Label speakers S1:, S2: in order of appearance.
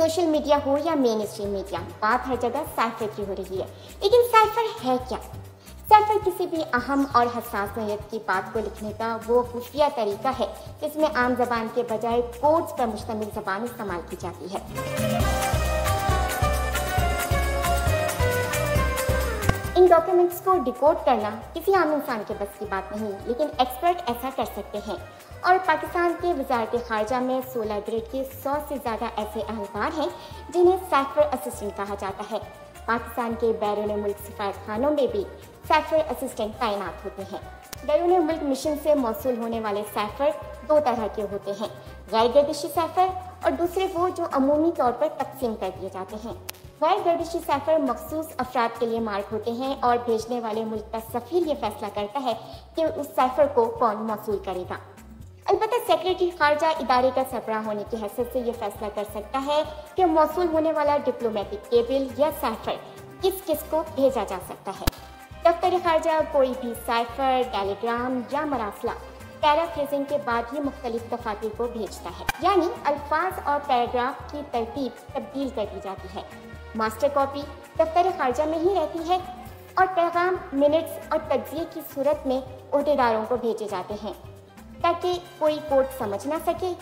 S1: Social media हो या main stream media बात हर जगह साइफर की हो रही है। लेकिन साइफर है क्या? साइफर किसी भी अहम और हसास नोयत की बात को लिखने का वो खुफिया तरीका है, जिसमें आम जबान के बजाय कोड्स पर मुश्तमिल जबान इस्तेमाल की जाती है। डॉक्यूमेंट्स को डिकोड करना किसी आम इंसान के बस की बात नहीं, लेकिन एक्सपर्ट ऐसा कर सकते हैं। और पाकिस्तान के वजारत खारजा में सोलह ग्रेड के सौ से ज़्यादा ऐसे अहलकार हैं, जिन्हें साइफर असिस्टेंट कहा जाता है। पाकिस्तान के बैरून मुल्क सफारत खानों में भी साइफर असिस्टेंट तैनात होते हैं। बैरून मुल्क मिशन से मौसू होने वाले साइफर दो तरह के होते हैं गैर गर्दिशी साइफर और दूसरे वो जो अमूमी तौर पर तकसीम कर दिए जाते हैं। गैर गर्दिशी सैफर मखसूस अफराद के लिए मार्क होते हैं और भेजने वाले मुल्क का सफ़ीर ये फैसला करता है कि उस सैफर को कौन मौसू करेगा। अलबत् सेक्रेटरी खारजा इदारे का सरबरा होने की हैसियत से यह फैसला कर सकता है कि मौसू होने वाला डिप्लोमेटिक केबल या साइफर किस किस को भेजा जा सकता है। दफ्तर खारजा कोई भी साइफर टेलीग्राम या मरासला पैराफ्रेजिंग के बाद ही मुख्तलिफ़ दफातर को भेजता है। यानी अल्फाज और पैराग्राफ की तरतीब तब्दील कर दी जाती है। मास्टर कॉपी दफ्तर खारजा में ही रहती है और पैगाम मिनट्स और तजिए की सूरत में अहदेदारों को भेजे जाते हैं ताकि कोई कोर्ट समझ ना सके।